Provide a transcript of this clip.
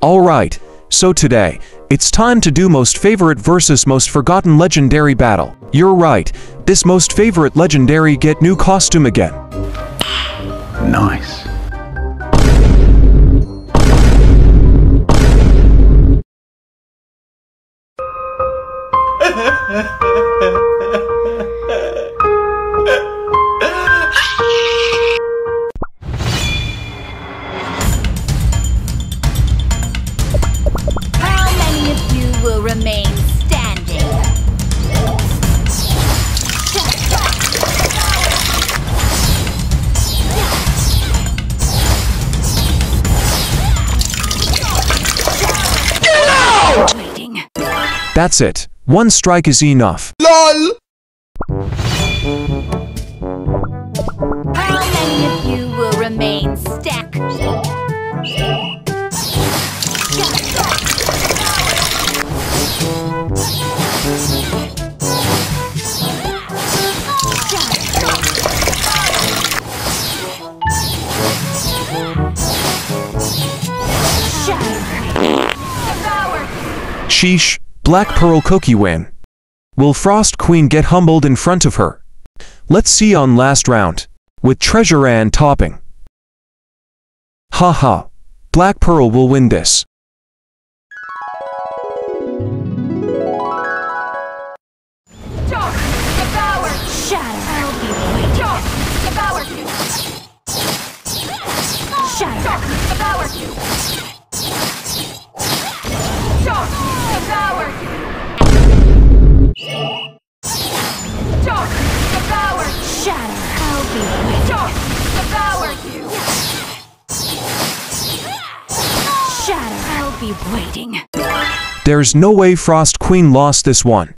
Alright, so today, it's time to do most favorite versus most forgotten legendary battle. You're right, this most favorite legendary get new costume again. Nice. That's it. One strike is enough. How many of you will remain stacked? Sheesh, Black Pearl Cookie win. Will Frost Queen get humbled in front of her? Let's see on last round. With Treasure and topping. Haha. Ha. Black Pearl will win this. Be waiting. There's no way Frost Queen lost this one.